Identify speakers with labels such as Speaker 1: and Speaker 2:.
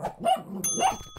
Speaker 1: Woof, woof, woof!